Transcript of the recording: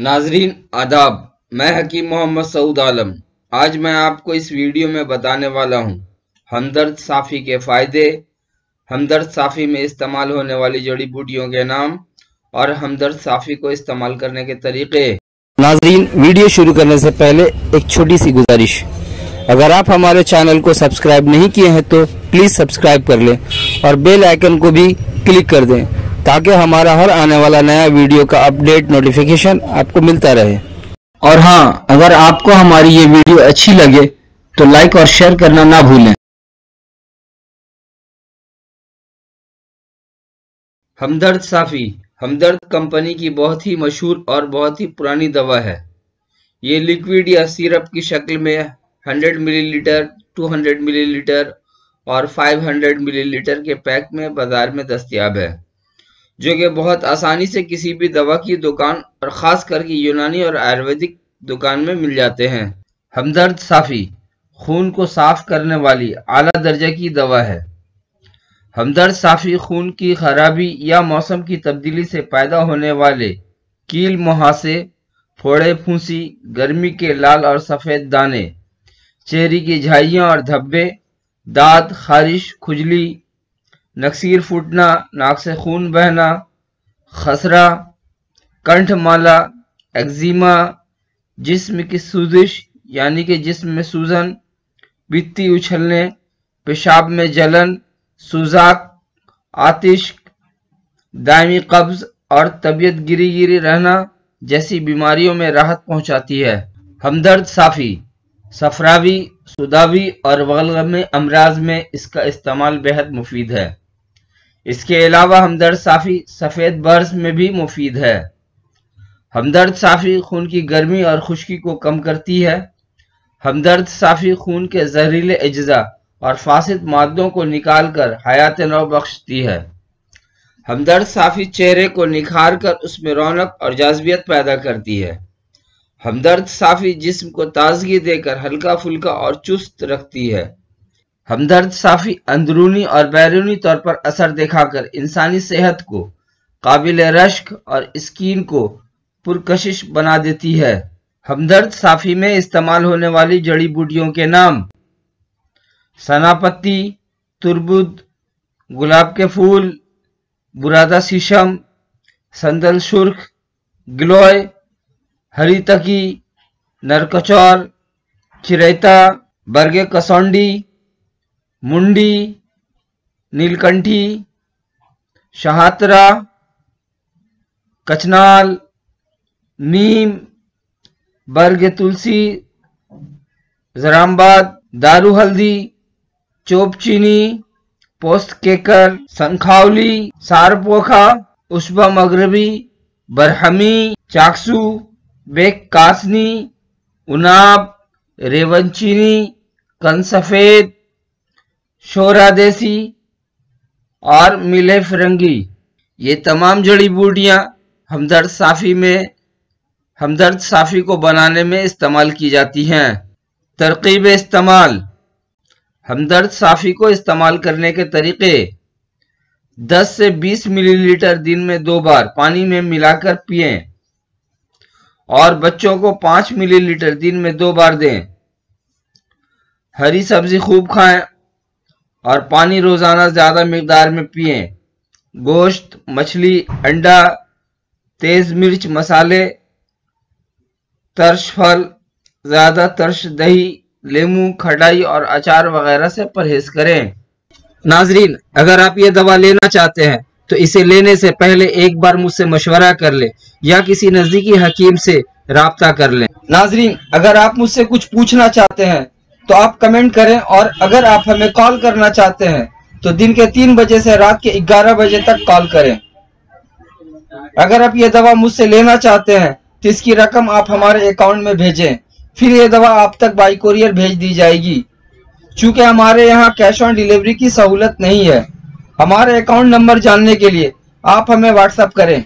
नाजरीन, आदाब। मैं हकीम मोहम्मद सऊद आलम। आज मैं आपको इस वीडियो में बताने वाला हूँ हमदर्द साफ़ी के फ़ायदे। हमदर्द साफ़ी में इस्तेमाल होने वाली जड़ी बूटियों के नाम और हमदर्द साफ़ी को इस्तेमाल करने के तरीके। नाजरीन, वीडियो शुरू करने से पहले एक छोटी सी गुजारिश। अगर आप हमारे चैनल को सब्सक्राइब नहीं किए हैं तो प्लीज़ सब्सक्राइब कर लें और बेल आइकन को भी क्लिक कर दें। ताकि हमारा हर आने वाला नया वीडियो का अपडेट नोटिफिकेशन आपको मिलता रहे। और हाँ अगर आपको हमारी ये वीडियो अच्छी लगे तो लाइक और शेयर करना ना भूलें। हमदर्द साफ़ी, हमदर्द कंपनी की बहुत ही मशहूर और बहुत ही पुरानी दवा है। ये लिक्विड या सिरप की शक्ल में 100 मिलीलीटर 200 मिलीलीटर और 500 मिलीलीटर के पैक में बाज़ार में दस्तियाब है। जो कि बहुत आसानी से किसी भी दवा की दुकान और ख़ास करके यूनानी और आयुर्वेदिक दुकान में मिल जाते हैं। हमदर्द साफ़ी, खून को साफ़ करने वाली आला दर्जे की दवा है। हमदर्द साफ़ी खून की खराबी या मौसम की तब्दीली से पैदा होने वाले कील मुहासे, फोड़े फूसी, गर्मी के लाल और सफ़ेद दाने, चेहरे की झाइयाँ और धब्बे, दांत, खारिश, खुजली नक्सीर फूटना, नाक से खून बहना, खसरा, कंठमाला, एक्जिमा, जिस्म की सूजिश, यानी कि जिस्म में सूजन, बित्ती उछलने, पेशाब में जलन, सुजाक आतिश दायमी कब्ज और तबीयत गिरी गिरी रहना जैसी बीमारियों में राहत पहुंचाती है। हमदर्द साफ़ी, सफरावी, सुदावी और वगलगम अमराज में इसका इस्तेमाल बेहद मुफीद है। इसके अलावा हमदर्द साफ़ी सफ़ेद बर्स में भी मुफीद है। हमदर्द साफ़ी खून की गर्मी और खुश्की को कम करती है। हमदर्द साफ़ी खून के जहरीले अज्जा और फासिद मादों को निकाल कर हयात नौ बख्शती है। हमदर्द साफ़ी चेहरे को निखार कर उसमें रौनक और जाजबियत पैदा करती है। हमदर्द साफ़ी जिस्म को ताजगी देकर हल्का फुल्का और चुस्त रखती है। हमदर्द साफ़ी, अंदरूनी और बैरूनी तौर पर असर दिखाकर इंसानी सेहत को काबिल रश्क और स्किन को पुरकशिश बना देती है। हमदर्द साफ़ी में इस्तेमाल होने वाली जड़ी बूटियों के नाम, सनापत्ती, तुरबुद, गुलाब के फूल, बुरादा शीशम, संदल सुर्ख गिलोय, हरी तकी, नरकचौर, चिरेता, बरगे कसौंडी मुंडी, नीलकंठी, शहातरा, कचनाल, नीम, बर्ग तुलसी, जरामबाद, दारू हल्दी, चोपचीनी, पोस्त केकर, संखावली, सारपोखा उस्बा मगरबी बरहमी, चाकसू, बेक कासनी, उनाब, रेवंचीनी, कन सफ़ेद शोरा देसी और मिले फिरंगी। ये तमाम जड़ी बूटियाँ हमदर्द साफ़ी में, हमदर्द साफ़ी को बनाने में इस्तेमाल की जाती हैं। तरकीब इस्तेमाल। हमदर्द साफ़ी को इस्तेमाल करने के तरीके। 10 से 20 मिलीलीटर दिन में दो बार पानी में मिलाकर पिए और बच्चों को 5 मिलीलीटर दिन में दो बार दें। हरी सब्ज़ी खूब खाएँ। और पानी रोज़ाना ज़्यादा मकदार में पिए। गोश्त, मछली, अंडा, तेज मिर्च, मसाले, तर्श फल, ज़्यादा तर्श दही, लेमू, खटाई और अचार वगैरह से परहेज करें। नाजरीन, अगर आप ये दवा लेना चाहते हैं तो इसे लेने से पहले एक बार मुझसे मशवरा कर ले या किसी नजदीकी हकीम से रबता कर लें। नाजरीन, अगर आप मुझसे कुछ पूछना चाहते हैं तो आप कमेंट करें और अगर आप हमें कॉल करना चाहते हैं तो दिन के तीन बजे से रात के ग्यारह बजे तक कॉल करें। अगर आप ये दवा मुझसे लेना चाहते हैं तो इसकी रकम आप हमारे अकाउंट में भेजें। फिर ये दवा आप तक बाई कोरियर भेज दी जाएगी। चूँकि हमारे यहाँ कैश ऑन डिलीवरी की सहूलत नहीं है, हमारे अकाउंट नंबर जानने के लिए आप हमें व्हाट्सएप करें।